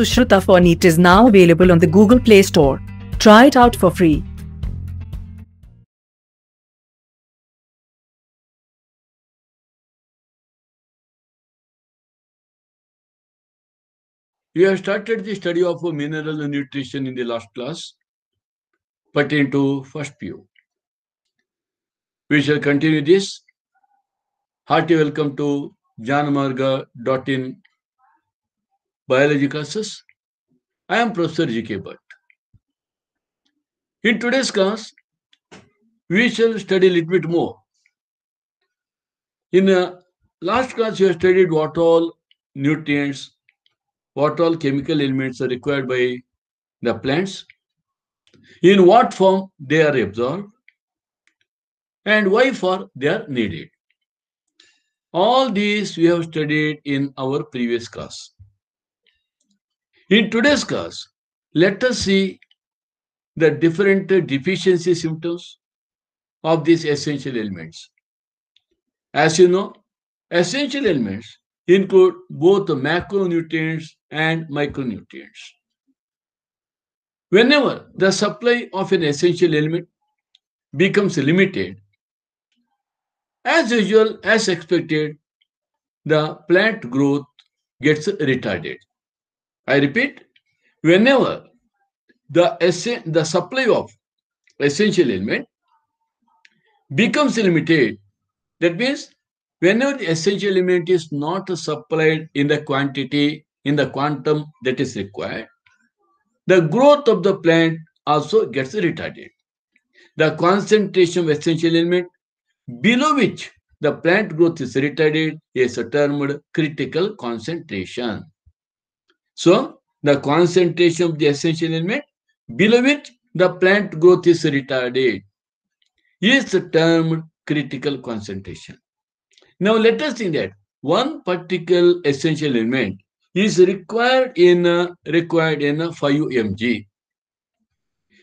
Sushruta for NEET is now available on the Google Play Store. Try it out for free. We have started the study of mineral nutrition in the last class pertaining to first PU. We shall continue this. Hearty welcome to jnanamarga.in biology classes. I am Professor G.K. Bhat. In today's class, we shall study a little bit more. In the last class, we have studied what all nutrients, what all chemical elements are required by the plants, in what form they are absorbed, and why for they are needed. All these we have studied in our previous class. In today's class, let us see the different deficiency symptoms of these essential elements. As you know, essential elements include both macronutrients and micronutrients. Whenever the supply of an essential element becomes limited, as usual, as expected, the plant growth gets retarded. I repeat, whenever the, the supply of essential element becomes limited, that means whenever the essential element is not supplied in the quantity, in the quantum that is required, the growth of the plant also gets retarded. The concentration of essential element below which the plant growth is retarded is termed critical concentration. So, the concentration of the essential element below which the plant growth is retarded is termed critical concentration. Now, let us think that one particular essential element is required in a, required in a 5 mg.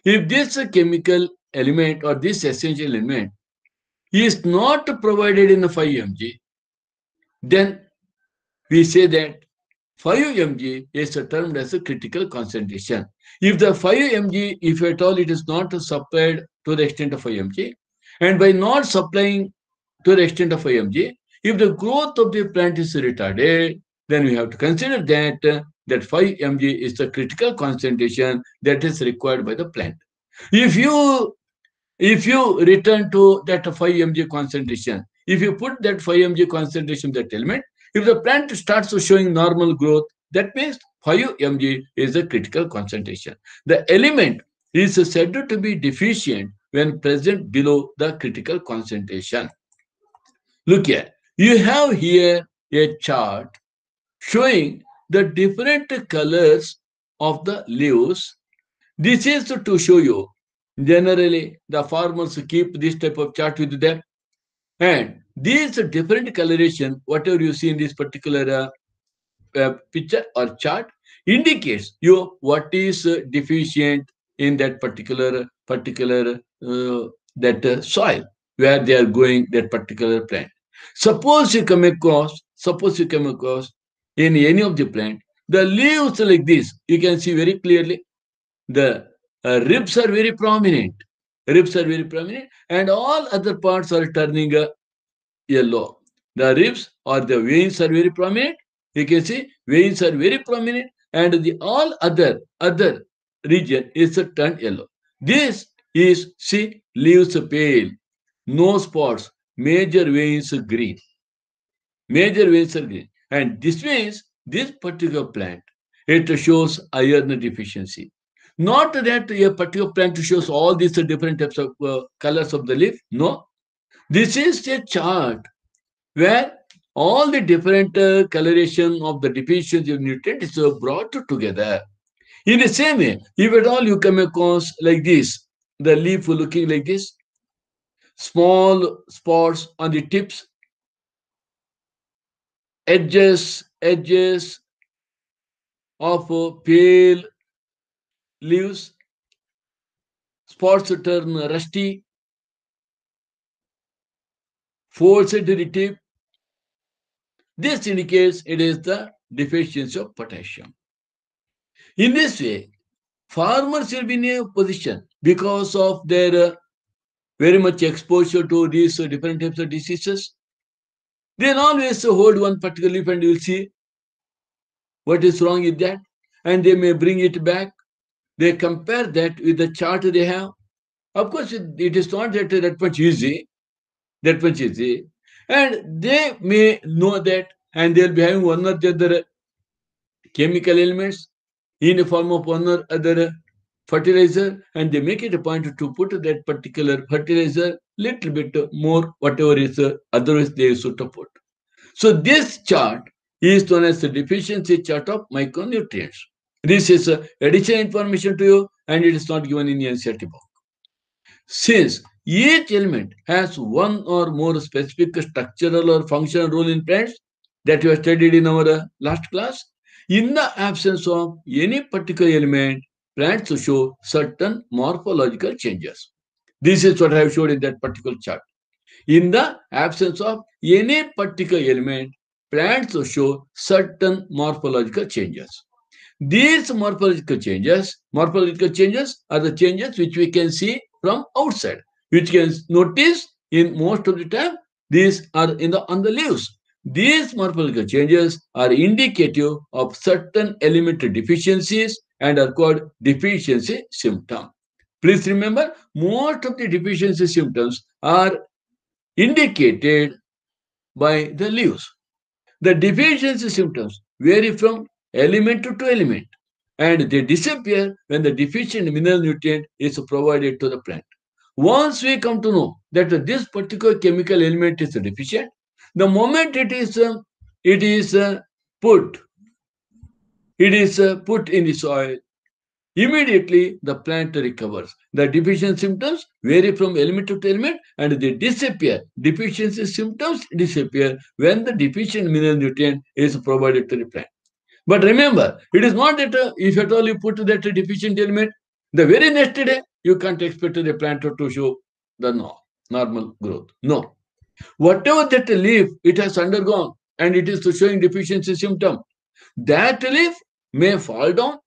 If this chemical element or this essential element is not provided in a 5 mg, then we say that 5 mg is termed as a critical concentration. If the 5 mg, if at all it is not supplied to the extent of 5 mg, and by not supplying to the extent of 5 mg, if the growth of the plant is retarded, then we have to consider that that 5 mg is the critical concentration that is required by the plant. If you if you return to that 5 mg concentration, if you put that 5 mg concentration that element, if the plant starts showing normal growth, that means 5 mg is a critical concentration. The element is said to be deficient when present below the critical concentration. Look here. You have here a chart showing the different colors of the leaves. This is to show you. Generally, the farmers keep this type of chart with them. And these different coloration, whatever you see in this particular uh, uh, picture or chart, indicates you what is uh, deficient in that particular particular uh, that uh, soil where they are going that particular plant. Suppose you come across, suppose you come across in any of the plant, the leaves like this, you can see very clearly. The uh, ribs are very prominent. Ribs are very prominent, and all other parts are turning uh, yellow. The ribs or the veins are very prominent. You can see veins are very prominent, and the all other other region is turned yellow. This is see leaves pale, no spots, major veins green. Major veins are green. And this means this particular plant, it shows iron deficiency. Not that a particular plant shows all these different types of uh, colors of the leaf. No. This is a chart where all the different uh, coloration of the deficiency of nutrient is uh, brought together. In the same way, if at all you come across like this, the leaf looking like this, small spots on the tips, edges, edges of pale leaves, spots turn rusty, folds at the. This indicates it is the deficiency of potassium. In this way, farmers will be in a position because of their uh, very much exposure to these uh, different types of diseases. They'll always hold one particular leaf and you'll see what is wrong with that. And they may bring it back. They compare that with the chart they have. Of course, it, it is not that, that much easy. That much easy. And they may know that and they'll be having one or the other chemical elements in the form of one or other fertilizer and they make it a point to put that particular fertilizer little bit more whatever is uh, otherwise they to put. So this chart is known as the deficiency chart of micronutrients. This is additional information to you and it is not given in the NCERT book. Since each element has one or more specific structural or functional role in plants that you have studied in our uh, last class, in the absence of any particular element, plants show certain morphological changes. This is what I have showed in that particular chart. In the absence of any particular element, plants show certain morphological changes. These morphological changes, morphological changes are the changes which we can see from outside, which can notice in most of the time, these are in the on the leaves. These morphological changes are indicative of certain elementary deficiencies and are called deficiency symptom. Please remember, most of the deficiency symptoms are indicated by the leaves. The deficiency symptoms vary from element to element. And they disappear when the deficient mineral nutrient is provided to the plant. Once we come to know that this particular chemical element is deficient, the moment it is uh, it is uh, put it is uh, put in the soil immediately the plant recovers. The deficient symptoms vary from element to element and they disappear. Deficiency symptoms disappear when the deficient mineral nutrient is provided to the plant but remember it is not that uh, if at all you put that deficient element the very next day you can't expect the plant to show the no, normal growth no Whatever that leaf it has undergone and it is showing deficiency symptom, that leaf may fall down,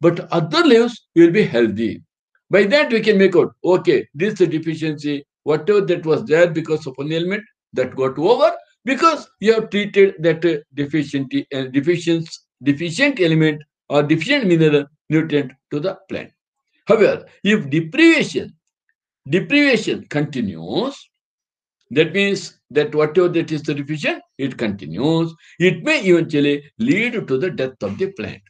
but other leaves will be healthy. By that we can make out, okay, this deficiency, whatever that was there because of an ailment that got over because you have treated that uh, deficiency uh, deficient, deficient element or deficient mineral nutrient to the plant. However, if deprivation deprivation continues, that means that whatever that is the deficient, it continues. It may eventually lead to the death of the plant.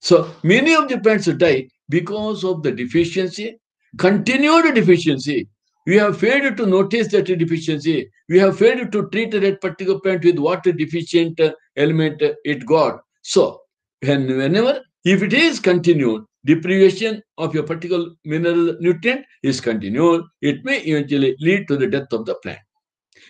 So many of the plants die because of the deficiency, continued deficiency. We have failed to notice that deficiency. We have failed to treat that particular plant with what deficient element it got. So when, whenever, if it is continued, deprivation of a particular mineral nutrient is continued, it may eventually lead to the death of the plant.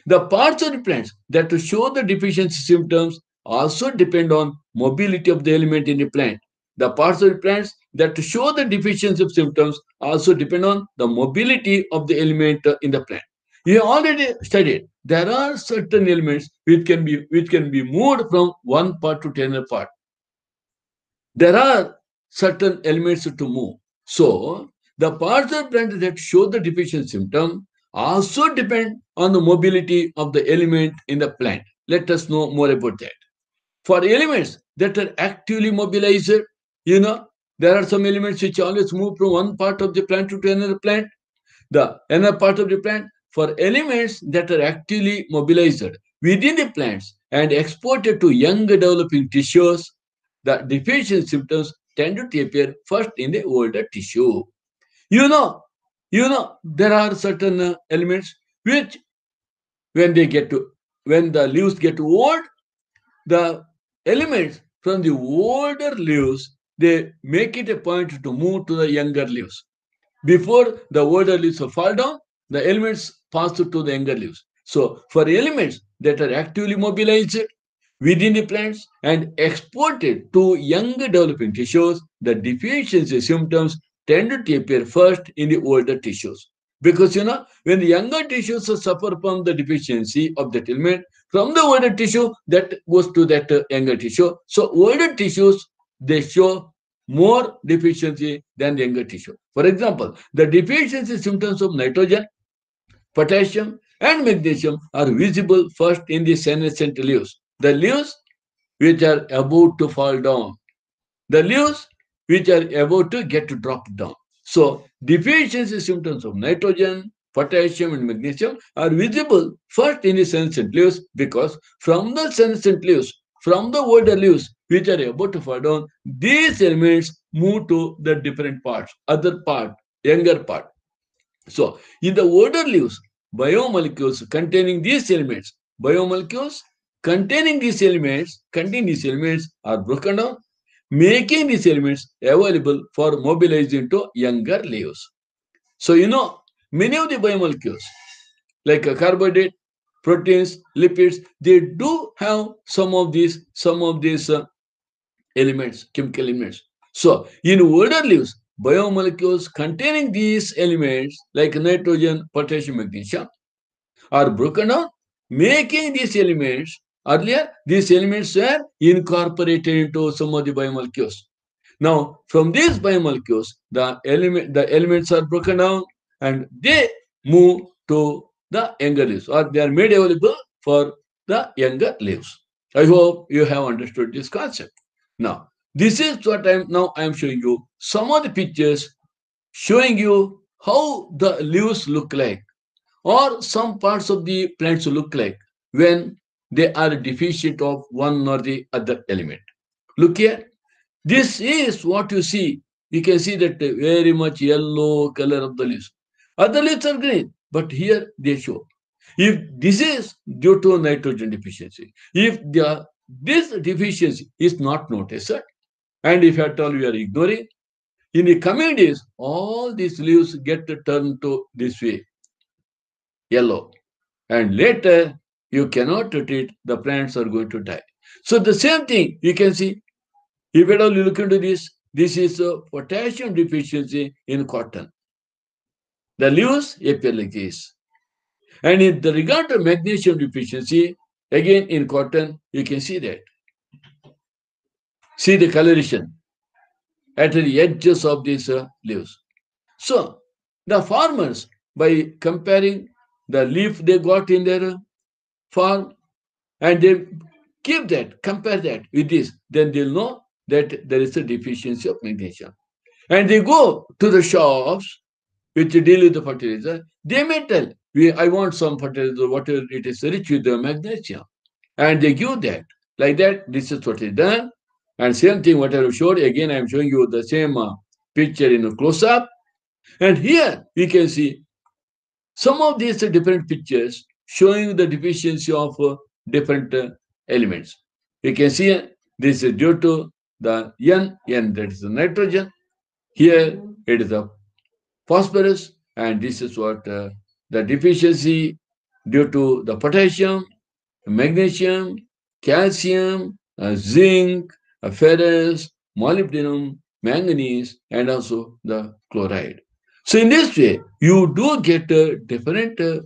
The parts of the plants that show the deficiency symptoms also depend on mobility of the element in the plant. The parts of the plants that show the deficiency of symptoms also depend on the mobility of the element in the plant. You have already studied there are certain elements which can be which can be moved from one part to another part. There are certain elements to move. So the parts of the plant that show the deficient symptom also depend on the mobility of the element in the plant. Let us know more about that. For elements that are actively mobilized, you know, there are some elements which always move from one part of the plant to another plant, the another part of the plant. For elements that are actively mobilized within the plants and exported to young developing tissues, the deficient symptoms tend to appear first in the older tissue. You know, you know, there are certain uh, elements which, when they get to, when the leaves get old, the elements from the older leaves, they make it a point to move to the younger leaves. Before the older leaves fall down, the elements pass to the younger leaves. So, for elements that are actively mobilized within the plants and exported to younger developing tissues, the deficiency symptoms tend to appear first in the older tissues. Because, you know, when the younger tissues suffer from the deficiency of that element, from the older tissue, that goes to that uh, younger tissue. So older tissues, they show more deficiency than the younger tissue. For example, the deficiency symptoms of nitrogen, potassium, and magnesium are visible first in the senescent leaves. The leaves which are about to fall down. The leaves which are about to get dropped down. So, deficiency symptoms of nitrogen, potassium, and magnesium are visible first in the senescent leaves because from the senescent leaves, from the older leaves which are about to fall down, these elements move to the different parts, other part, younger part. So, in the older leaves, biomolecules containing these elements, biomolecules containing these elements, containing these elements are broken down, making these elements available for mobilizing into younger leaves. So, you know, many of the biomolecules, like carbohydrate, proteins, lipids, they do have some of these, some of these uh, elements, chemical elements. So, in older leaves, biomolecules containing these elements like nitrogen, potassium, magnesium are broken down, making these elements, earlier these elements were incorporated into some of the biomolecules. Now, from these biomolecules, the, element, the elements are broken down and they move to the younger leaves or they are made available for the younger leaves. I hope you have understood this concept. Now, this is what I'm now I'm showing you some of the pictures showing you how the leaves look like or some parts of the plants look like when they are deficient of one or the other element. Look here. This is what you see. You can see that very much yellow color of the leaves. Other leaves are green, but here they show. If this is due to nitrogen deficiency, if the, this deficiency is not noticed, and if at all we are ignoring, in the coming days, all these leaves get turned to this way, yellow. And later, you cannot treat, the plants are going to die. So the same thing, you can see, if at all you look into this, this is a potassium deficiency in cotton. The leaves appear like this. And in the regard to magnesium deficiency, again in cotton, you can see that. See the coloration at the edges of these uh, leaves. So the farmers, by comparing the leaf they got in their farm and they keep that, compare that with this, then they'll know that there is a deficiency of magnesium. And they go to the shops which deal with the fertilizer, they may tell, we, I want some fertilizer, whatever it is rich with the magnesium. And they give that. Like that, this is what is done. And same thing, what I have showed, again, I'm showing you the same uh, picture in a close-up. And here, we can see some of these different pictures showing the deficiency of uh, different uh, elements. You can see uh, this is due to the N, N that is the nitrogen. Here, it is the phosphorus, and this is what uh, the deficiency due to the potassium, magnesium, calcium, uh, zinc, ferrous, molybdenum, manganese, and also the chloride. So in this way, you do get a different uh,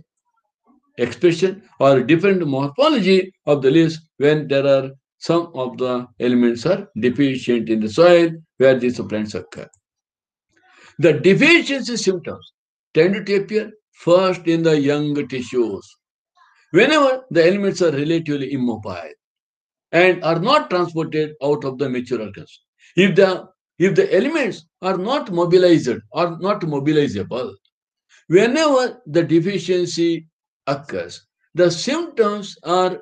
expression or different morphology of the leaves when there are some of the elements are deficient in the soil where these plants occur. The deficiency symptoms tend to appear first in the young tissues. Whenever the elements are relatively immobile and are not transported out of the mature organs. If the if the elements are not mobilized or not mobilizable, whenever the deficiency occurs, the symptoms are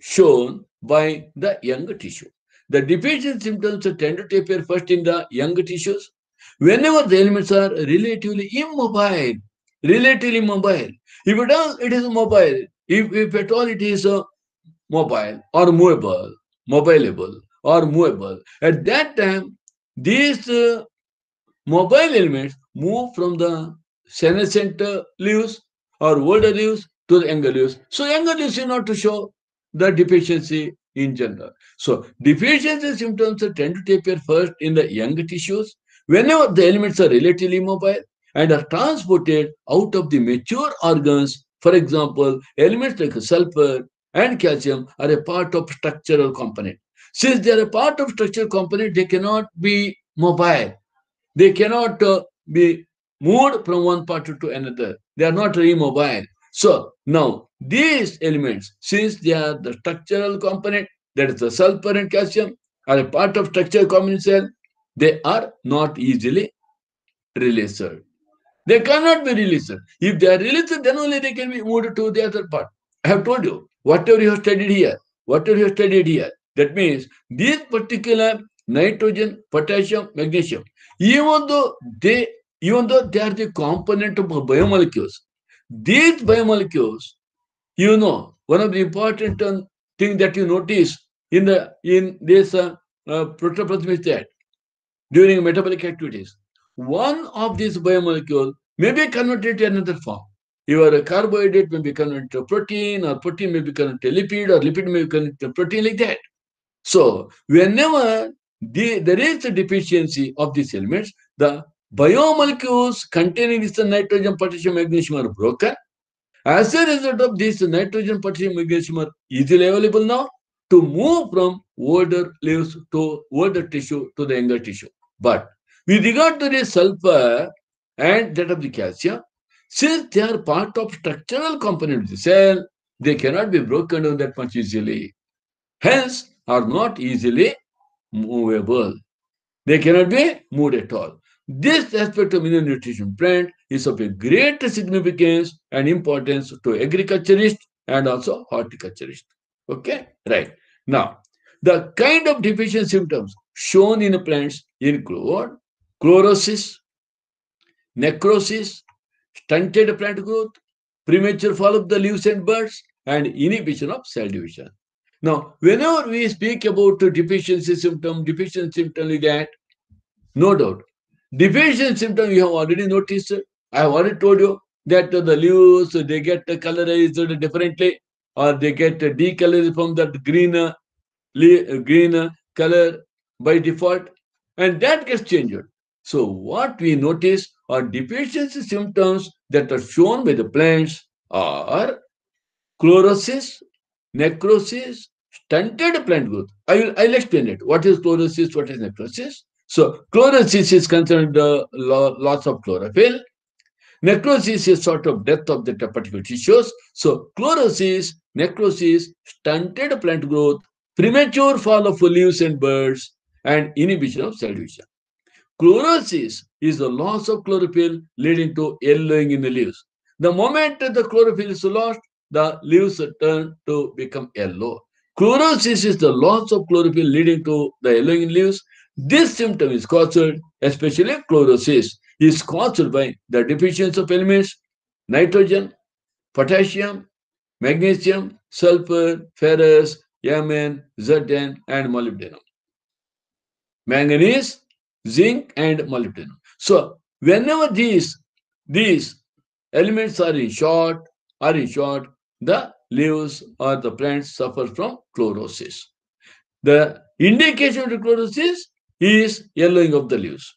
shown by the young tissue. The deficiency symptoms tend to appear first in the young tissues. Whenever the elements are relatively immobile, relatively mobile. If it, all, it is mobile, if, if at all it is a mobile or movable, mobileable or movable, at that time, these uh, mobile elements move from the senescent leaves or older leaves to the younger leaves. So younger leaves is not to show the deficiency in general. So deficiency symptoms tend to appear first in the young tissues whenever the elements are relatively mobile and are transported out of the mature organs. For example, elements like sulfur and calcium are a part of structural component. Since they are a part of structural component, they cannot be mobile. They cannot uh, be moved from one part to another. They are not really mobile. So now these elements, since they are the structural component, that is the sulfur and calcium, are a part of structural component cell, they are not easily released. They cannot be released. If they are released, then only they can be moved to the other part. I have told you, whatever you have studied here, whatever you have studied here, that means this particular nitrogen, potassium, magnesium, even though they even though they are the component of biomolecules, these biomolecules, you know, one of the important thing that you notice in the in this uh, uh, protoplasm is that during metabolic activities, one of these biomolecule may be converted to another form. Your carbohydrate may be converted to protein, or protein may be converted to lipid, or lipid may be converted to protein like that. So whenever the, there is a deficiency of these elements, the biomolecules containing this nitrogen, potassium, magnesium are broken. As a result of this, nitrogen, potassium, magnesium are easily available now to move from older leaves to older tissue to the younger tissue. But with regard to the sulfur and that of the calcium, since they are part of structural component of the cell, they cannot be broken down that much easily. Hence, are not easily movable. They cannot be moved at all. This aspect of mineral nutrition plant is of a great significance and importance to agriculturists and also horticulturists. Okay, right. Now, the kind of deficiency symptoms shown in plants include chlorosis, necrosis, stunted plant growth, premature fall of the leaves and buds, and inhibition of cell division. Now, whenever we speak about deficiency symptom, deficiency symptom is that, no doubt. Deficiency symptom you have already noticed. I have already told you that the leaves, they get colorized differently or they get decolored from that green, green color by default and that gets changed. So what we notice are deficiency symptoms that are shown by the plants are chlorosis, necrosis, stunted plant growth. I will I'll explain it. What is chlorosis? What is necrosis? So chlorosis is concerned uh, loss of chlorophyll. Necrosis is sort of death of the particular tissues. So chlorosis, necrosis, stunted plant growth, premature fall of leaves and buds, and inhibition of cell division. Chlorosis is the loss of chlorophyll leading to yellowing in the leaves. The moment the chlorophyll is lost, the leaves turn to become yellow. Chlorosis is the loss of chlorophyll leading to the yellowing in leaves. This symptom is caused, especially chlorosis, is caused by the deficiency of elements nitrogen, potassium, magnesium, sulfur, ferrous, Mn, Zn, and molybdenum. Manganese, zinc, and molybdenum. So whenever these these elements are in short, are in short, the leaves or the plants suffer from chlorosis. The indication of chlorosis is yellowing of the leaves.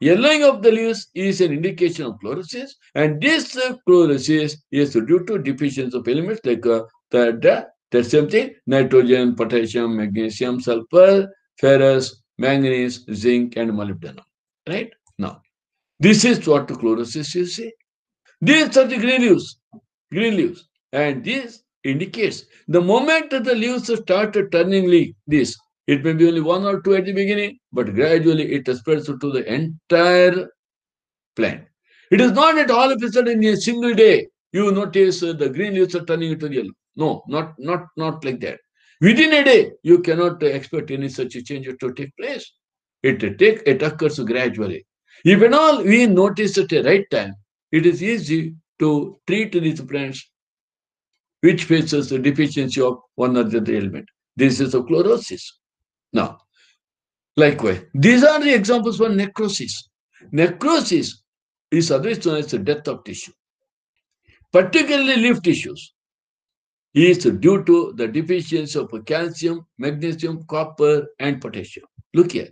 Yellowing of the leaves is an indication of chlorosis, and this chlorosis is due to deficiency of elements like uh, the, the, the same thing nitrogen, potassium, magnesium, sulfur, ferrous, manganese, zinc, and molybdenum. Right now, this is what chlorosis you see. These are the green leaves, green leaves, and this indicates the moment that the leaves start turning like this, it may be only one or two at the beginning, but gradually it spreads to the entire plant. It is not at all of a sudden in a single day you notice the green leaves are turning into yellow. No, not not not like that. Within a day, you cannot expect any such a change to take place. It take it occurs gradually. If at all we notice at the right time, it is easy to treat these plants which faces the deficiency of one or the other element. This is a chlorosis. Now, likewise, these are the examples for necrosis. Necrosis is otherwise known as the death of tissue, particularly leaf tissues, is due to the deficiency of calcium, magnesium, copper, and potassium. Look here.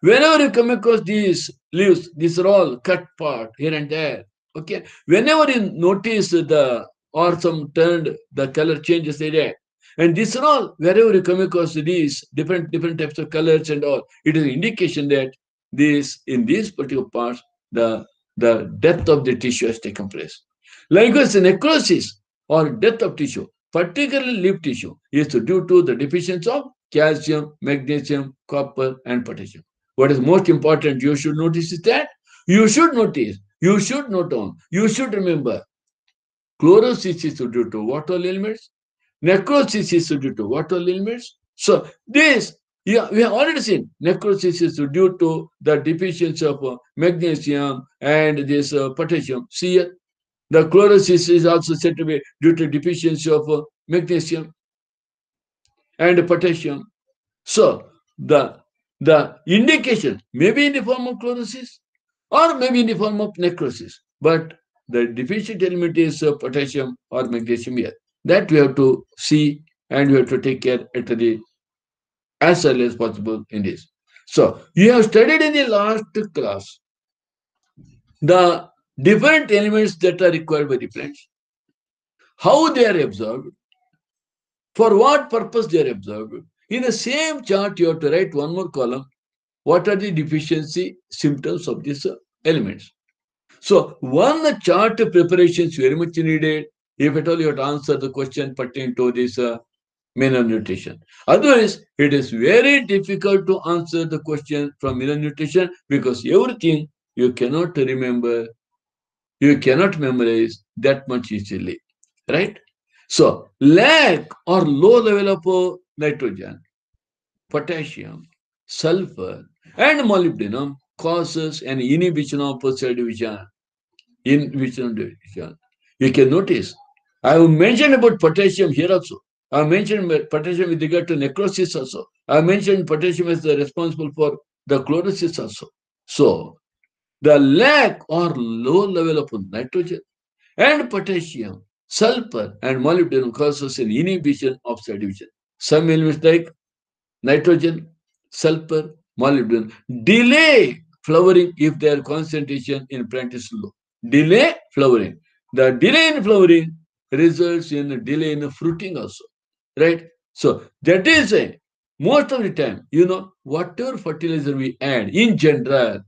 Whenever you come across these leaves, these are all cut part here and there. Okay. Whenever you notice the or some turned, the color changes there. And this are all, wherever you come across these different different types of colors and all, it is an indication that this in these particular parts, the, the death of the tissue has taken place. Likewise, necrosis or death of tissue, particularly lip tissue, is due to the deficiency of calcium, magnesium, copper, and potassium. What is most important you should notice is that you should notice, you should note on, you should remember chlorosis is due to water elements, necrosis is due to water elements. So this yeah, we have already seen necrosis is due to the deficiency of magnesium and this uh, potassium. Here, the chlorosis is also said to be due to deficiency of uh, magnesium and potassium. So the the indication may be in the form of chlorosis or maybe in the form of necrosis, but the deficient element is uh, potassium or magnesium here. That we have to see and we have to take care at the as early as possible in this. So you have studied in the last class the different elements that are required by the plants, how they are absorbed, for what purpose they are absorbed. In the same chart, you have to write one more column. What are the deficiency symptoms of these elements? So one chart preparation is very much needed if at all you have to answer the question pertaining to this uh, mineral nutrition. Otherwise, it is very difficult to answer the question from mineral nutrition because everything you cannot remember, you cannot memorize that much easily, right? So, lack or low level of nitrogen, potassium, sulfur, and molybdenum causes an inhibition of cell division. Inhibition division. You can notice, I have mentioned about potassium here also. I mentioned potassium with regard to necrosis also. I mentioned potassium as the responsible for the chlorosis also. So, the lack or low level of nitrogen and potassium, sulfur, and molybdenum causes an inhibition of cell division. Some elements like nitrogen, sulfur, molybdenum delay flowering if their concentration in plant is low. Delay flowering. The delay in flowering results in a delay in fruiting also right? So that is a most of the time, you know, whatever fertilizer we add in general,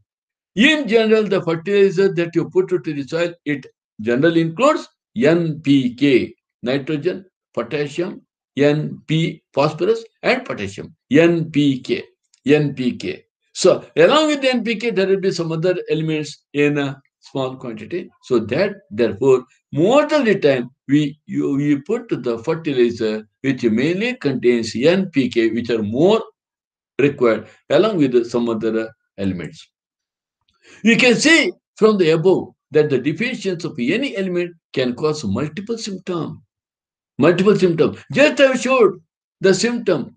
in general, the fertilizer that you put into the soil, it generally includes NPK, nitrogen, potassium, NP, phosphorus, and potassium, NPK, NPK. So along with the NPK, there will be some other elements in a small quantity. So that, therefore, most of the time, we, you, we put the fertilizer which mainly contains NPK, which are more required along with some other elements. You can see from the above that the deficiency of any element can cause multiple symptoms. Multiple symptoms. Just I showed the symptom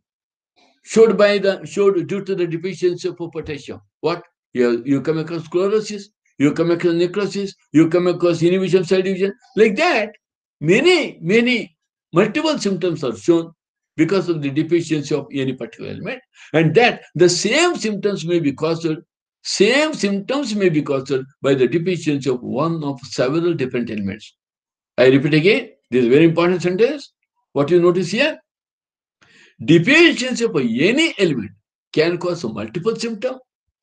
showed by the showed due to the deficiency of potassium. What? You, you come across chlorosis, you come across necrosis, you come across inhibition cell division. Like that, many, many multiple symptoms are shown because of the deficiency of any particular element. And that the same symptoms may be caused, same symptoms may be caused by the deficiency of one of several different elements. I repeat again, this is very important sentence. What you notice here? Deficiency of any element can cause multiple symptoms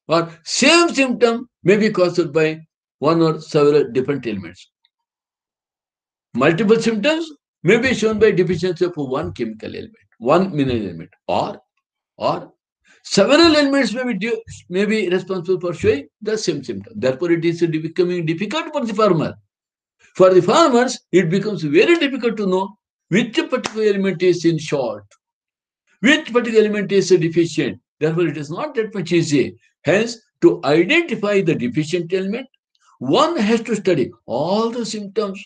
or same symptom may be caused by one or several different elements. Multiple symptoms may be shown by deficiency of one chemical element, one mineral element, or or several elements may be may be responsible for showing the same symptom. Therefore, it is becoming difficult for the farmer. For the farmers, it becomes very difficult to know which particular element is in short, which particular element is deficient. Therefore, it is not that much easy Hence, to identify the deficient element, one has to study all the symptoms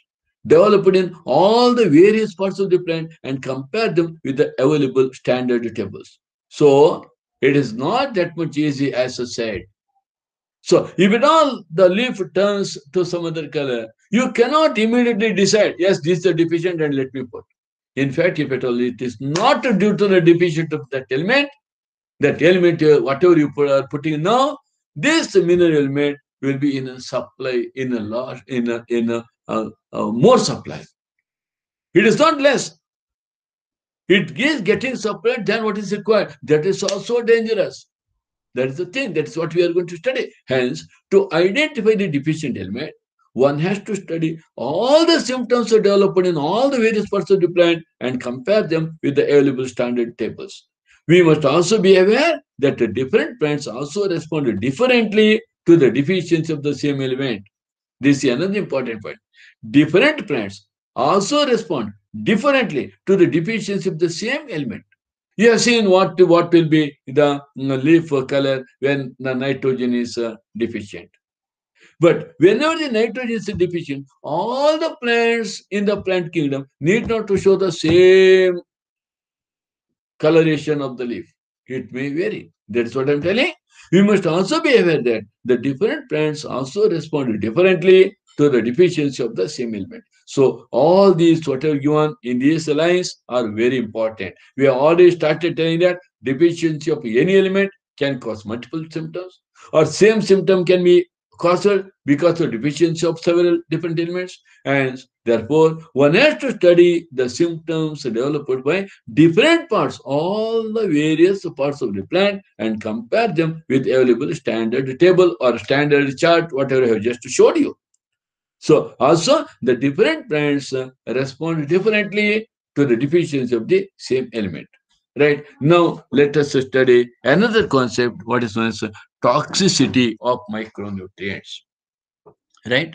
developed in all the various parts of the plant and compare them with the available standard tables. So, it is not that much easy as I said. So, if at all the leaf turns to some other color, you cannot immediately decide, yes, this is a deficient and let me put. In fact, if at all it is not due to the deficient of that element, that element, uh, whatever you put, are putting now, this mineral element will be in a supply, in a large, in a, in a, uh, uh, more supply. It is not less. It is getting supplied than what is required. That is also dangerous. That is the thing. That's what we are going to study. Hence, to identify the deficient element, one has to study all the symptoms are developed in all the various parts of the plant and compare them with the available standard tables. We must also be aware that the different plants also respond differently to the deficiency of the same element. This is another important point. Different plants also respond differently to the deficiency of the same element. You have seen what, what will be the leaf color when the nitrogen is uh, deficient. But whenever the nitrogen is deficient, all the plants in the plant kingdom need not to show the same coloration of the leaf. It may vary. That's what I'm telling. We must also be aware that the different plants also respond differently to the deficiency of the same element. So all these whatever given in these lines are very important. We have already started telling that deficiency of any element can cause multiple symptoms or same symptom can be caused because of deficiency of several different elements and therefore one has to study the symptoms developed by different parts all the various parts of the plant and compare them with available standard table or standard chart whatever i have just showed you so also the different plants respond differently to the deficiency of the same element right now let us study another concept what is known as toxicity of micronutrients. Right?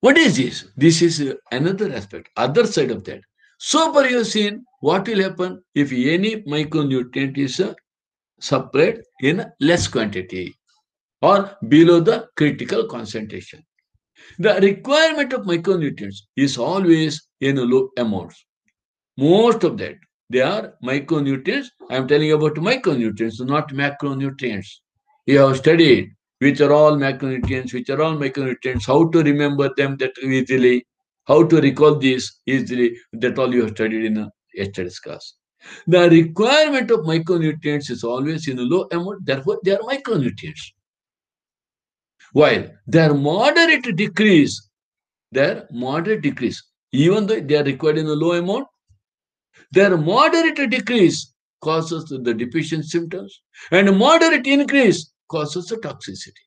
What is this? This is another aspect, other side of that. So far you have seen what will happen if any micronutrient is uh, supplied in less quantity or below the critical concentration. The requirement of micronutrients is always in low amounts. Most of that they are micronutrients. I'm telling you about micronutrients, not macronutrients. You have studied which are all macronutrients, which are all micronutrients, how to remember them that easily, how to recall these easily. That all you have studied in yesterday's class. The requirement of micronutrients is always in a low amount, therefore they are micronutrients. While their moderate decrease, their moderate decrease, even though they are required in a low amount, their moderate decrease causes the deficient symptoms and moderate increase causes the toxicity.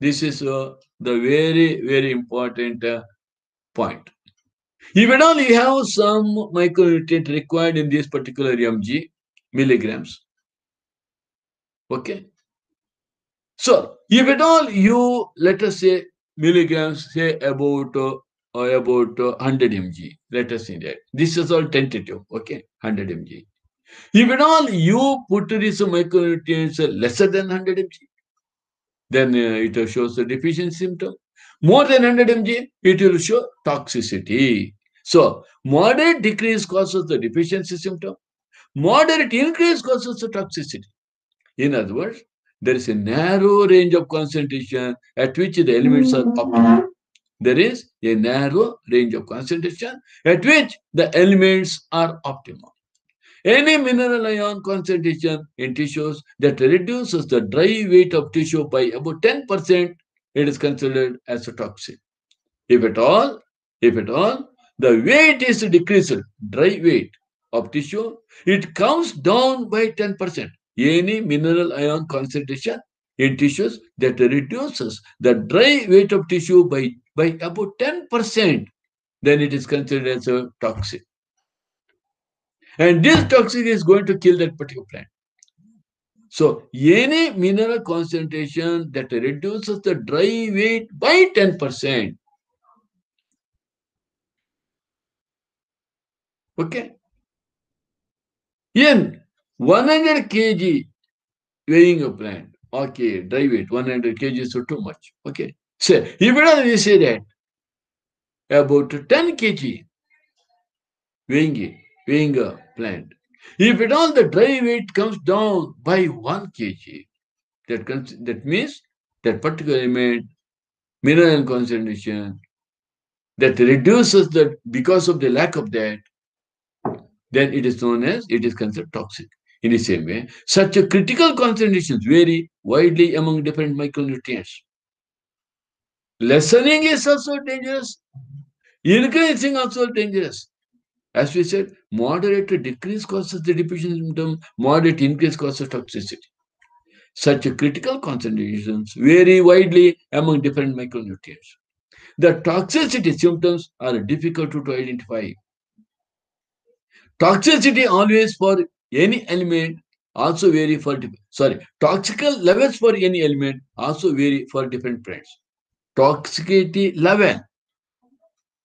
This is uh, the very, very important uh, point. If at all you have some micronutrient required in this particular mg, milligrams, okay? So, if at all you, let us say, milligrams, say about uh, about uh, 100 mg. Let us say that. This is all tentative, okay? 100 mg. If at all you put these micronutrients lesser than 100 mg, then uh, it shows the deficiency symptom. More than 100 mg, it will show toxicity. So, moderate decrease causes the deficiency symptom. Moderate increase causes the toxicity. In other words, there is a narrow range of concentration at which the elements are mm-hmm. optimal there is a narrow range of concentration at which the elements are optimal. Any mineral ion concentration in tissues that reduces the dry weight of tissue by about 10%, it is considered as a toxic. If at all, if at all, the weight is decreased, dry weight of tissue, it comes down by 10%. Any mineral ion concentration in tissues that reduces the dry weight of tissue by by about 10%, then it is considered as a toxic. And this toxic is going to kill that particular plant. So any mineral concentration that reduces the dry weight by 10%. Okay. In 100 kg weighing a plant, okay, dry weight, 100 kg is too much. Okay. So even we say that about 10 kg weighing, weighing a plant. If at all the dry weight comes down by 1 kg, that, that means that particular element, mineral concentration, that reduces that because of the lack of that, then it is known as, it is considered toxic. In the same way, such critical concentrations vary widely among different micronutrients. Lessening is also dangerous. Increasing also dangerous. As we said, moderate decrease causes the deficiency symptom, moderate increase causes toxicity. Such critical concentrations vary widely among different micronutrients. The toxicity symptoms are difficult to identify. Toxicity always for any element also vary for sorry toxical levels for any element also vary for different plants toxicity level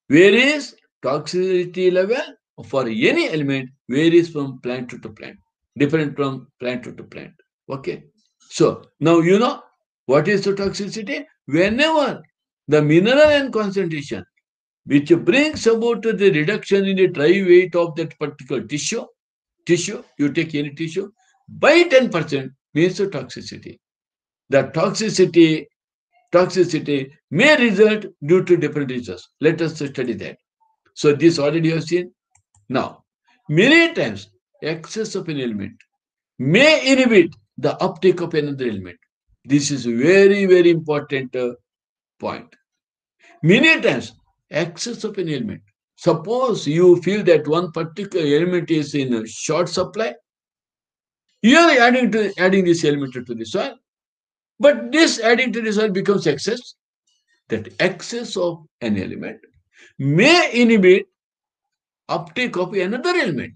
varies toxicity level for any element varies from plant to plant different from plant to plant okay. So now you know what is the toxicity? Whenever the mineral and concentration which brings about the reduction in the dry weight of that particular tissue tissue you take any tissue by 10% means the toxicity. The toxicity toxicity may result due to different reasons. Let us study that. So this already you have seen. Now, many times excess of an element may inhibit the uptake of another element. This is a very, very important uh, point. Many times excess of an element. Suppose you feel that one particular element is in short supply, you are adding to adding this element to the soil, but this adding to the soil becomes excess. That excess of an element may inhibit uptake of another element.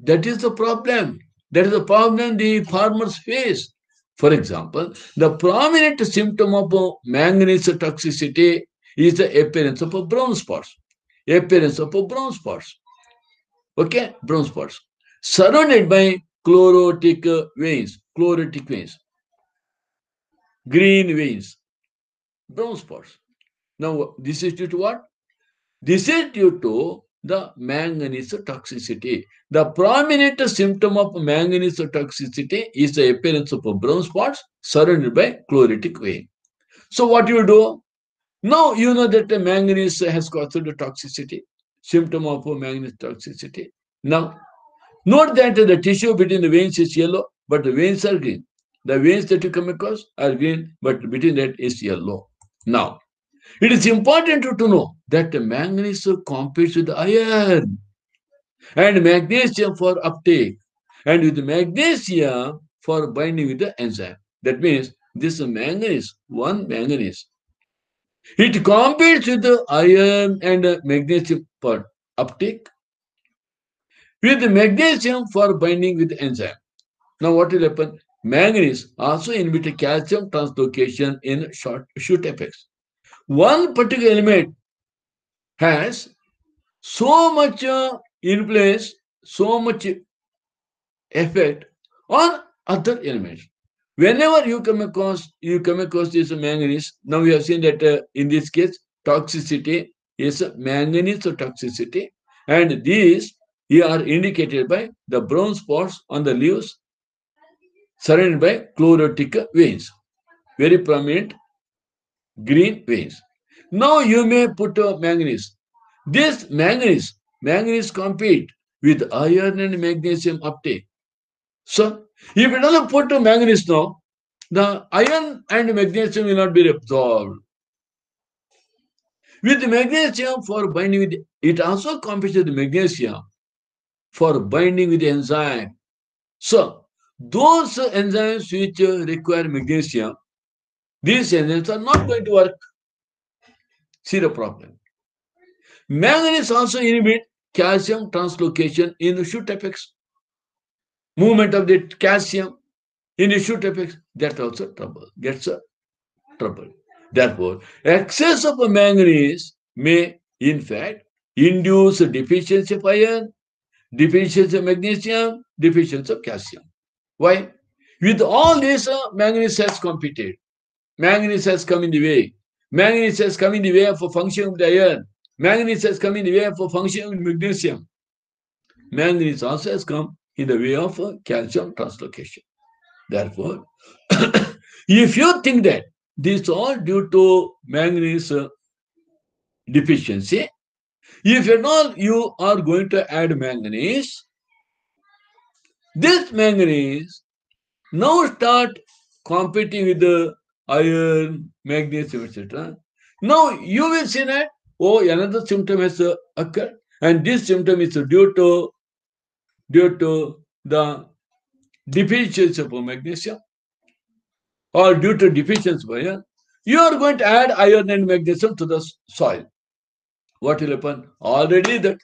That is the problem. That is the problem the farmers face. For example, the prominent symptom of manganese toxicity is the appearance of brown spots. Appearance of brown spots. Okay, brown spots. Surrounded by chlorotic veins, chlorotic veins, green veins, brown spots. Now, this is due to what? This is due to the manganese toxicity. The prominent symptom of manganese toxicity is the appearance of brown spots surrounded by chlorotic vein. So what you do? Now you know that the manganese has caused the toxicity, symptom of manganese toxicity. Now Note that the tissue between the veins is yellow, but the veins are green. The veins that you come across are green, but between that is yellow. Now, it is important to, to know that the manganese competes with iron and magnesium for uptake and with magnesium for binding with the enzyme. That means this manganese, one manganese, it competes with the iron and magnesium for uptake with magnesium for binding with enzyme. Now what will happen? Manganese also inhibit calcium translocation in short shoot apex. One particular element has so much uh, influence, so much effect on other elements. Whenever you come across you come across this manganese, now we have seen that uh, in this case toxicity is manganese toxicity, and these are indicated by the brown spots on the leaves surrounded by chlorotic veins, very prominent green veins. Now you may put a manganese. This manganese, manganese compete with iron and magnesium uptake. So if you don't put a manganese now, the iron and magnesium will not be absorbed. With the magnesium for binding with it also competes with magnesium for binding with the enzyme. So, those enzymes which require magnesium, these enzymes are not going to work. See the problem. Manganese also inhibit calcium translocation in the shoot apex. Movement of the calcium in the shoot apex, that also trouble, gets a trouble. Therefore, excess of manganese may, in fact, induce deficiency of iron deficiency of magnesium, deficiency of calcium. Why? With all this, uh, manganese has competed. Manganese has come in the way. Manganese has come in the way for function of the iron. Manganese has come in the way for function of magnesium. Manganese also has come in the way of uh, calcium translocation. Therefore, if you think that this all due to manganese uh, deficiency, if at all you are going to add manganese, this manganese now start competing with the iron, magnesium, etc. Now you will see that, oh, another symptom has uh, occurred. and this symptom is due to due to the deficiency of magnesium or due to deficiency of iron, you are going to add iron and magnesium to the soil. What will happen? Already that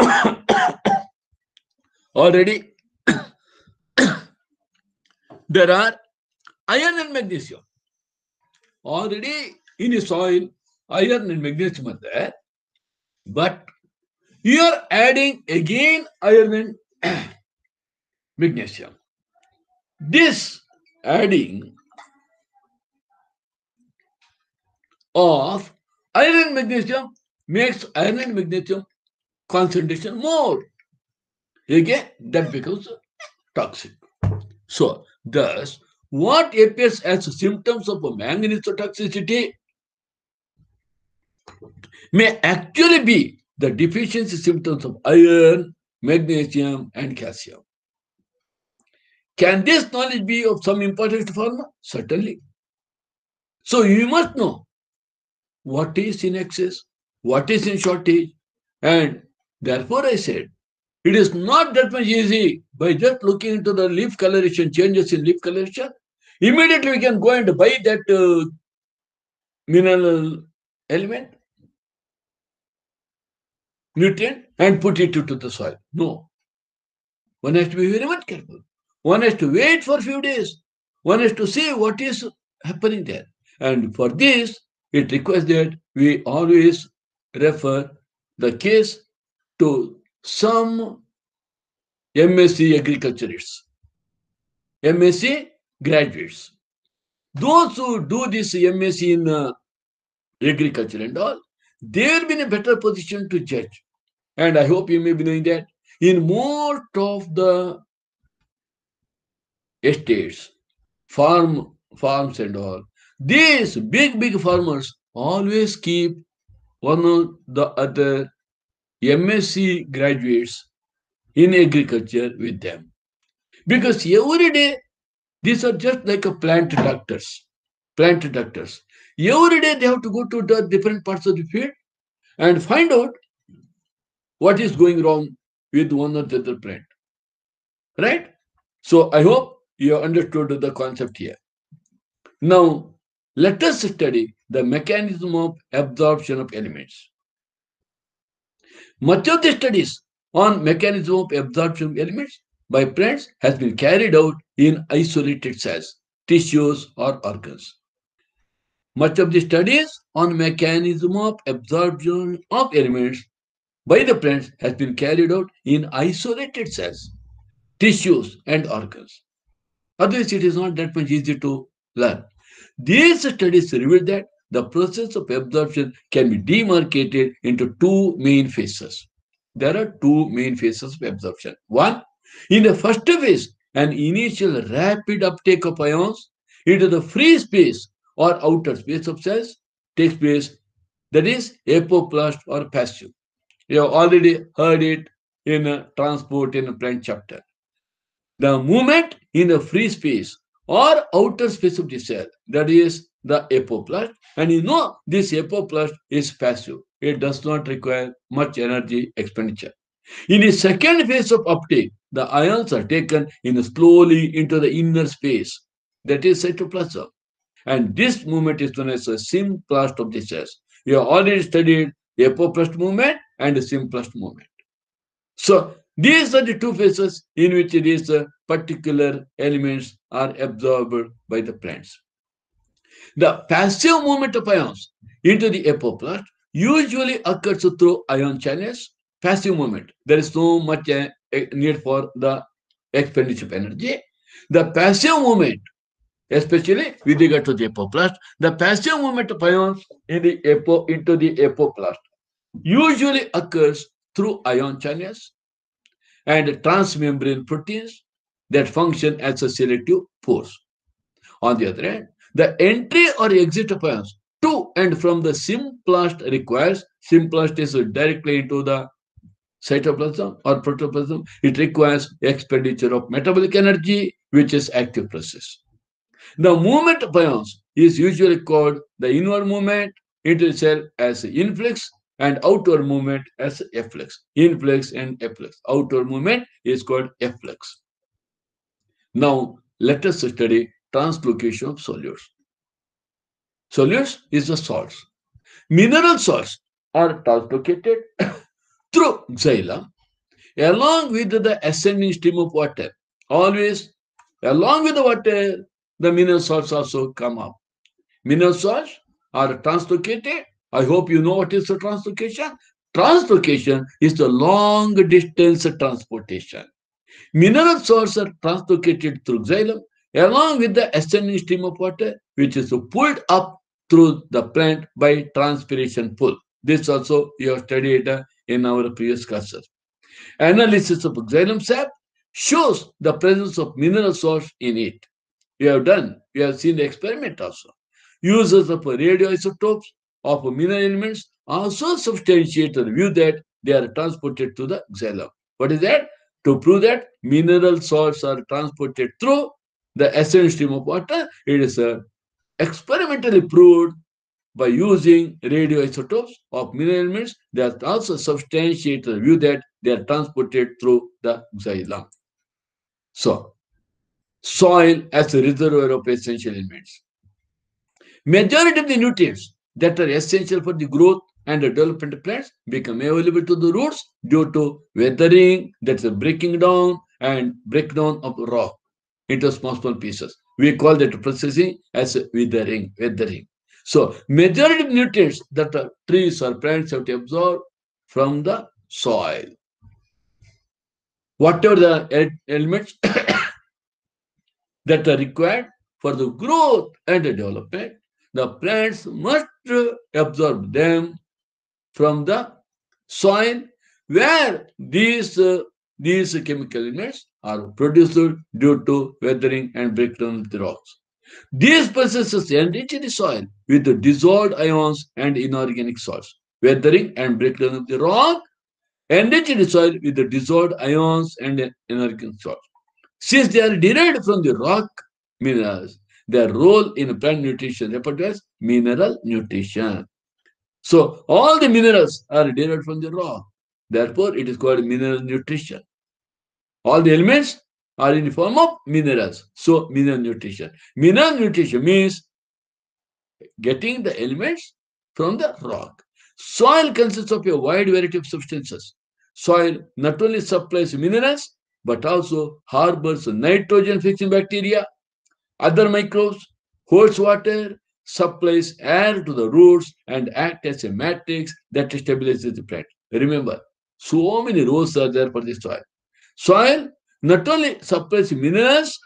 already there are iron and magnesium. Already in the soil, iron and magnesium are there, but you are adding again iron and magnesium. This adding of iron and magnesium makes iron and magnesium concentration more. Again, that becomes toxic. So, thus, what appears as symptoms of manganese toxicity may actually be the deficiency symptoms of iron, magnesium, and calcium. Can this knowledge be of some importance to farmer? Certainly. So you must know what is in excess, what is in shortage, and therefore I said it is not that much easy by just looking into the leaf coloration, changes in leaf coloration. Immediately we can go and buy that uh, mineral element, nutrient, and put it into the soil. No. One has to be very much careful. One has to wait for a few days. One has to see what is happening there. And for this, it requires that we always refer the case to some MSc agriculturists, MSc graduates. Those who do this MSc in uh, agriculture and all, they will be in a better position to judge. And I hope you may be knowing that in most of the estates, farm farms and all. These big, big farmers always keep one of the other MSc graduates in agriculture with them. Because every day, these are just like a plant doctors. Plant doctors. Every day they have to go to the different parts of the field and find out what is going wrong with one or the other plant. Right? So I hope you understood the concept here. Now, let us study the mechanism of absorption of elements. Much of the studies on mechanism of absorption of elements by plants has been carried out in isolated cells, tissues, or organs. Much of the studies on mechanism of absorption of elements by the plants has been carried out in isolated cells, tissues, and organs. Otherwise, it is not that much easy to learn. These studies reveal that the process of absorption can be demarcated into two main phases. There are two main phases of absorption. One, in the first phase, an initial rapid uptake of ions into the free space or outer space of cells takes place. That is apoplast or passive. You have already heard it in a transport in a plant chapter. The movement in the free space or outer space of the cell, that is the apoplast. And you know this apoplast is passive. It does not require much energy expenditure. In the second phase of uptake, the ions are taken in slowly into the inner space, that is cytoplasm. And this movement is known as a symplast of the cells. You have already studied the apoplast movement and the symplast movement. So these are the two phases in which these uh, particular elements are absorbed by the plants. The passive movement of ions into the apoplast usually occurs through ion channels. Passive movement. There is no much uh, need for the expenditure of energy. The passive movement, especially with regard to the apoplast, the passive movement of ions in the apo, into the apoplast usually occurs through ion channels and transmembrane proteins that function as a selective force. On the other hand, the entry or exit of ions to and from the symplast requires, symplast is directly into the cytoplasm or protoplasm, it requires expenditure of metabolic energy, which is active process. The movement of ions is usually called the inward movement into the cell as influx and outward movement as efflux. Influx and efflux. Outward movement is called efflux. Now, let us study translocation of solutes. Solutes is the salts. Mineral salts are translocated through xylem along with the ascending stream of water. Always along with the water, the mineral salts also come up. Mineral salts are translocated. I hope you know what is the translocation. Translocation is the long distance transportation. Mineral salts are translocated through xylem along with the ascending stream of water, which is pulled up through the plant by transpiration pull. This also you have studied in our previous classes. Analysis of xylem sap shows the presence of mineral salts in it. We have done, we have seen the experiment also. Uses of radioisotopes of mineral elements also substantiate the view that they are transported to the xylem. What is that? To prove that mineral salts are transported through the ascending stream of water, it is uh, experimentally proved by using radioisotopes of mineral elements that also substantiate the view that they are transported through the xylem. So, soil as a reservoir of essential elements. Majority of the nutrients that are essential for the growth and the development of plants become available to the roots due to weathering, that's a breaking down and breakdown of rock into small, small pieces. We call that processing as withering, weathering. So majority of nutrients that the trees or plants have to absorb from the soil. Whatever the elements that are required for the growth and the development, the plants must absorb them from the soil where these uh, these chemical elements are produced due to weathering and breakdown of the rocks. These processes enrich the soil with the dissolved ions and inorganic salts. Weathering and breakdown of the rock enrich the soil with the dissolved ions and inorganic salts. Since they are derived from the rock minerals, their role in plant nutrition referred as mineral nutrition. So all the minerals are derived from the rock. Therefore, it is called mineral nutrition. All the elements are in the form of minerals. So mineral nutrition. Mineral nutrition means getting the elements from the rock. Soil consists of a wide variety of substances. Soil not only supplies minerals, but also harbors nitrogen fixing bacteria, other microbes, holds water, supplies air to the roots, and acts as a matrix that stabilizes the plant. Remember, so many roles are there for the soil. Soil not only supplies minerals,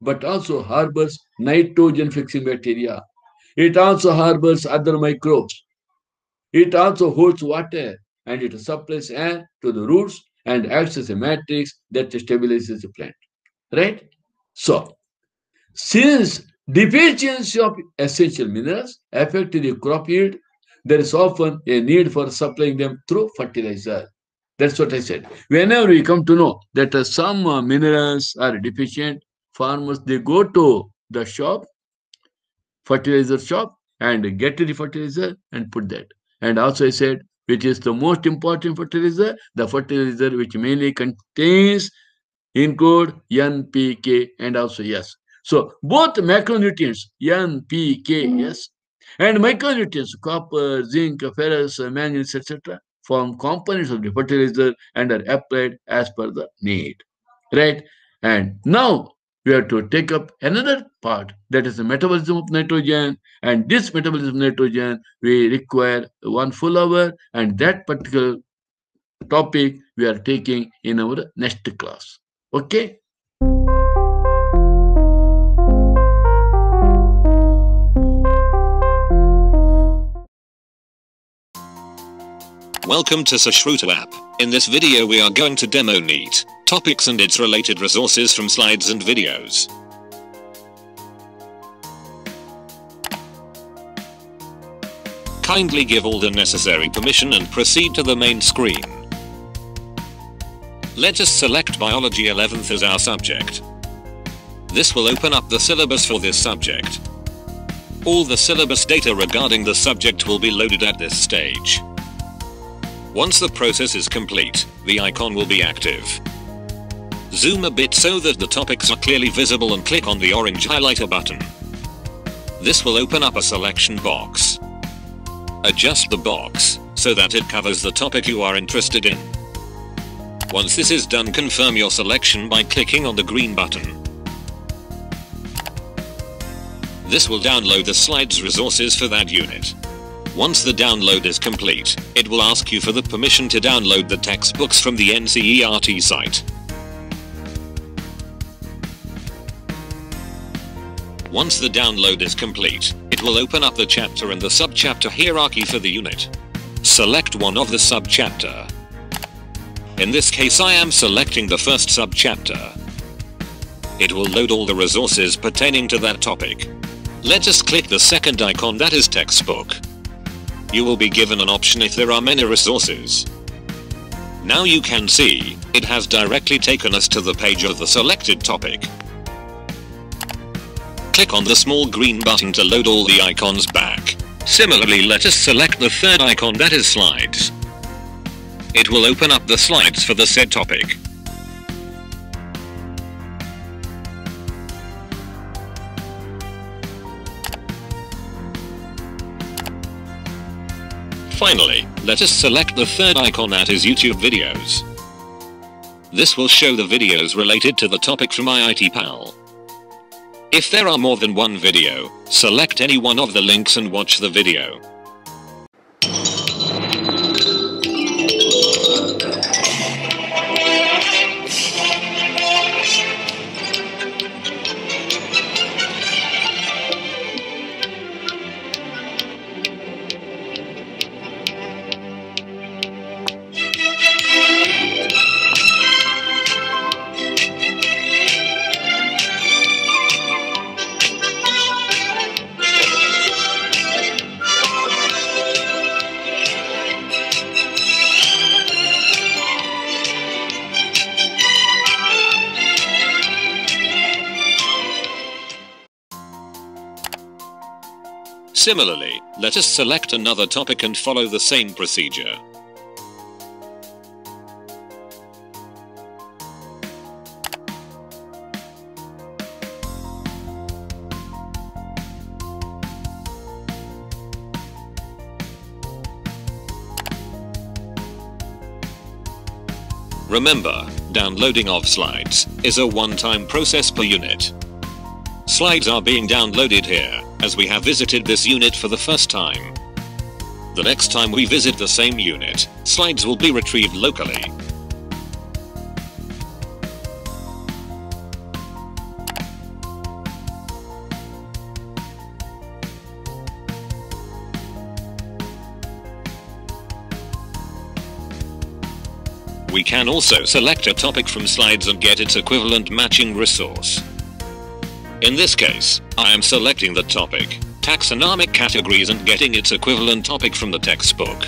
but also harbors nitrogen fixing bacteria. It also harbors other microbes. It also holds water and it supplies air to the roots and acts as a matrix that stabilizes the plant. Right? So, since deficiency of essential minerals affect the crop yield, there is often a need for supplying them through fertilizer. That's what I said. Whenever we come to know that uh, some uh, minerals are deficient, farmers they go to the shop, fertilizer shop, and get the fertilizer and put that. And also I said, which is the most important fertilizer, the fertilizer which mainly contains include NPK and also yes. So both macronutrients, NPK, yes, mm-hmm. and micronutrients, copper, zinc, ferrous, manganese, etc., form components of the fertilizer and are applied as per the need. Right? And now we have to take up another part that is the metabolism of nitrogen. And this metabolism of nitrogen, we require one full hour, and that particular topic we are taking in our next class. Okay? Welcome to Sushruta app. In this video we are going to demo NEET, topics and its related resources from slides and videos. Kindly give all the necessary permission and proceed to the main screen. Let us select Biology 11th as our subject. This will open up the syllabus for this subject. All the syllabus data regarding the subject will be loaded at this stage. Once the process is complete, the icon will be active. Zoom a bit so that the topics are clearly visible and click on the orange highlighter button. This will open up a selection box. Adjust the box so that it covers the topic you are interested in. Once this is done confirm your selection by clicking on the green button. This will download the slides resources for that unit. Once the download is complete, it will ask you for the permission to download the textbooks from the NCERT site. Once the download is complete, it will open up the chapter and the subchapter hierarchy for the unit. Select one of the subchapter. In this case I am selecting the first subchapter. It will load all the resources pertaining to that topic. Let us click the second icon that is textbook you will be given an option if there are many resources. Now you can see, it has directly taken us to the page of the selected topic. Click on the small green button to load all the icons back. Similarly let us select the third icon that is slides. It will open up the slides for the said topic. Finally, let us select the third icon that is YouTube videos. This will show the videos related to the topic from IIT If there are more than one video, select any one of the links and watch the video. Similarly, let us select another topic and follow the same procedure. Remember, downloading of slides is a one-time process per unit. Slides are being downloaded here, as we have visited this unit for the first time. The next time we visit the same unit, slides will be retrieved locally. We can also select a topic from slides and get its equivalent matching resource. In this case, I am selecting the topic, taxonomic categories and getting its equivalent topic from the textbook.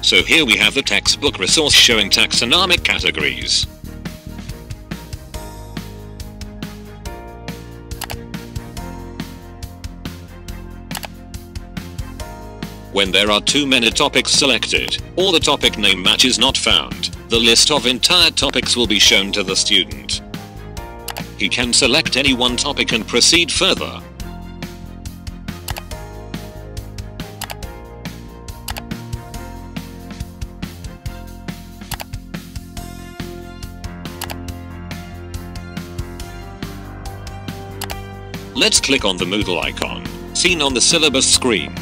So here we have the textbook resource showing taxonomic categories. When there are too many topics selected, or the topic name match is not found, the list of entire topics will be shown to the student. He can select any one topic and proceed further. Let's click on the Moodle icon, seen on the syllabus screen.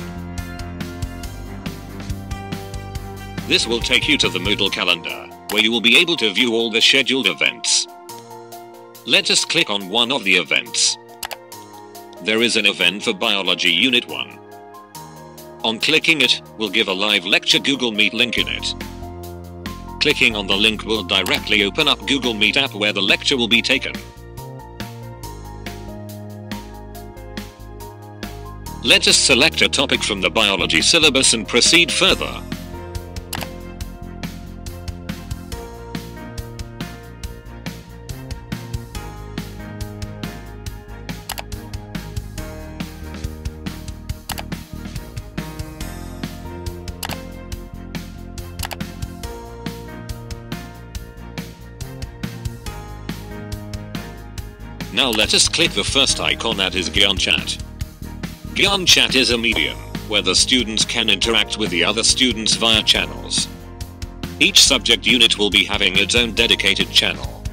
This will take you to the Moodle calendar, where you will be able to view all the scheduled events. Let us click on one of the events. There is an event for Biology Unit 1. On clicking it, we'll give a live lecture Google Meet link in it. Clicking on the link will directly open up Google Meet app where the lecture will be taken. Let us select a topic from the biology syllabus and proceed further. Now let us click the first icon that is Gyan Chat. Gyan Chat is a medium where the students can interact with the other students via channels. Each subject unit will be having its own dedicated channel.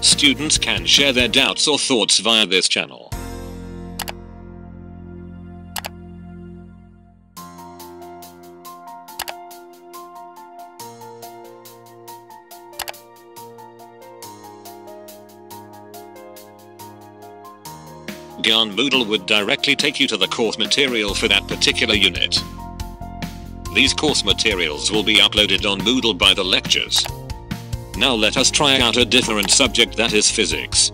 Students can share their doubts or thoughts via this channel. Gyan Moodle would directly take you to the course material for that particular unit. These course materials will be uploaded on Moodle by the lectures. Now let us try out a different subject that is physics.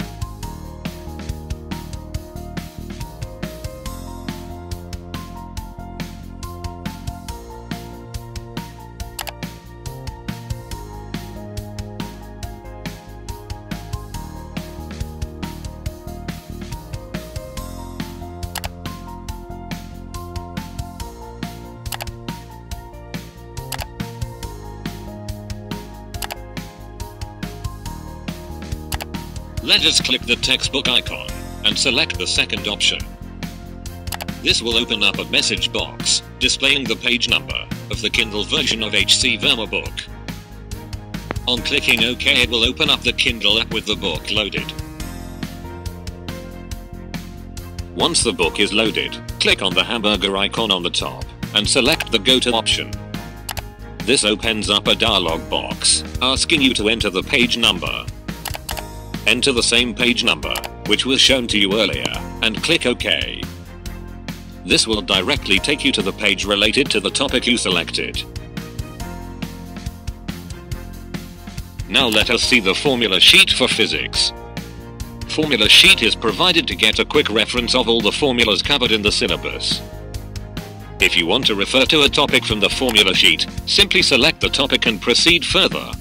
Let us click the textbook icon and select the second option. This will open up a message box displaying the page number of the Kindle version of HC Verma book. On clicking OK it will open up the Kindle app with the book loaded. Once the book is loaded, click on the hamburger icon on the top and select the Go to option. This opens up a dialog box asking you to enter the page number enter the same page number, which was shown to you earlier, and click OK. This will directly take you to the page related to the topic you selected. Now let us see the formula sheet for physics. Formula sheet is provided to get a quick reference of all the formulas covered in the syllabus. If you want to refer to a topic from the formula sheet, simply select the topic and proceed further.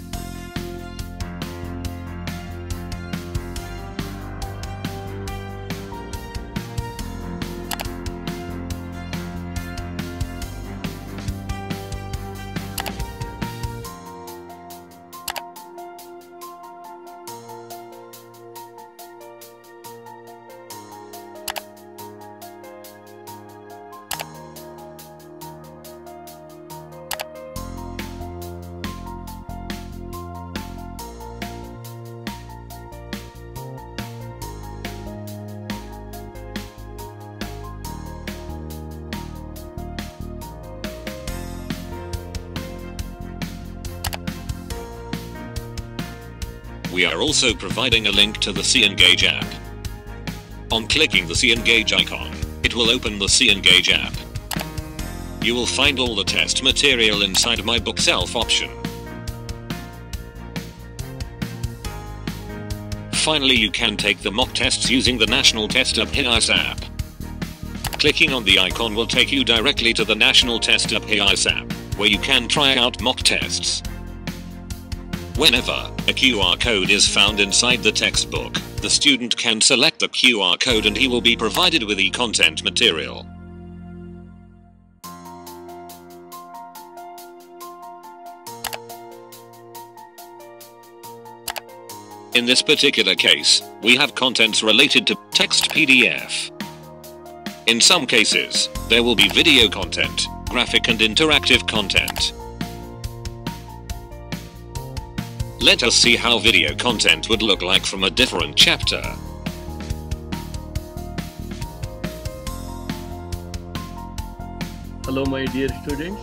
We are also providing a link to the Cengage app. On clicking the Cengage icon, it will open the Cengage app. You will find all the test material inside my bookshelf option. Finally you can take the mock tests using the National Test Abhyas app. Clicking on the icon will take you directly to the National Test Abhyas app, where you can try out mock tests. Whenever a QR code is found inside the textbook, the student can select the QR code and he will be provided with e-content material. In this particular case, we have contents related to text PDF. In some cases, there will be video content, graphic and interactive content. Let us see how video content would look like from a different chapter. Hello, my dear students.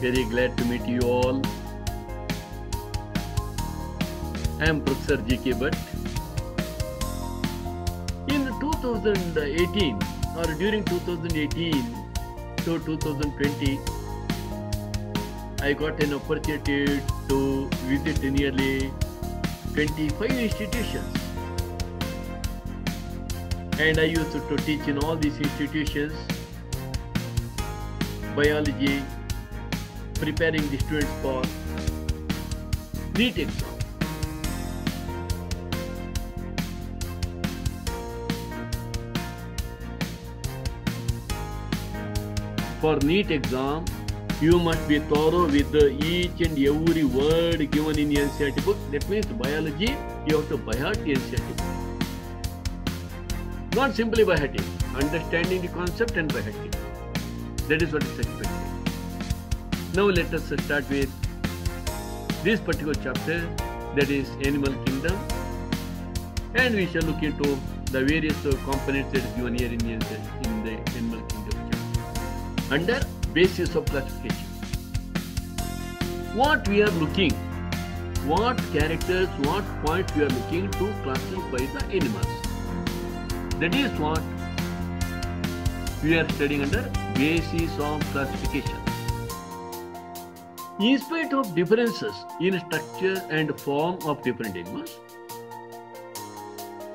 Very glad to meet you all. I am Professor G.K. Bhat. In 2018 or during 2018 to 2020, I got an opportunity to visit nearly 25 institutions. And I used to teach in all these institutions biology, preparing the students for NEET exam. For NEET exam, you must be thorough with the each and every word given in NCERT book. That means biology, you have to by heart book. Not simply by hearting, understanding the concept and by hearting. That is what is expected. Now let us start with this particular chapter that is Animal Kingdom and we shall look into the various components that is given here in, the- in the Animal Kingdom chapter. Under basis of classification. What we are looking, what characters, what point we are looking to classify the animals. That is what we are studying under basis of classification. In spite of differences in structure and form of different animals,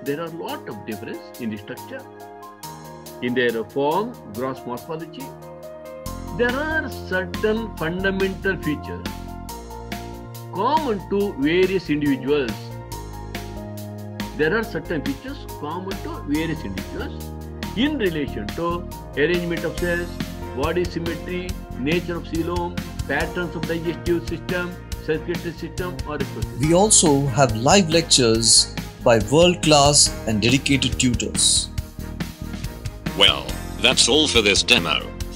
there are lot of difference in the structure, in their form, gross morphology. There are certain fundamental features common to various individuals. There are certain features common to various individuals in relation to arrangement of cells, body symmetry, nature of coelom, patterns of digestive system, circulatory system, or respiratory. We also have live lectures by world class and dedicated tutors. Well, that's all for this demo.